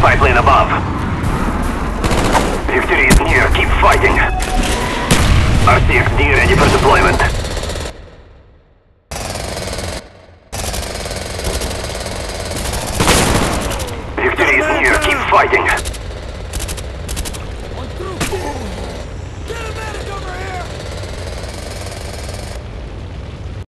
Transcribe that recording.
pipeline above. Victory is near. Keep fighting. RCXD ready for deployment. Victory is near. Keep fighting.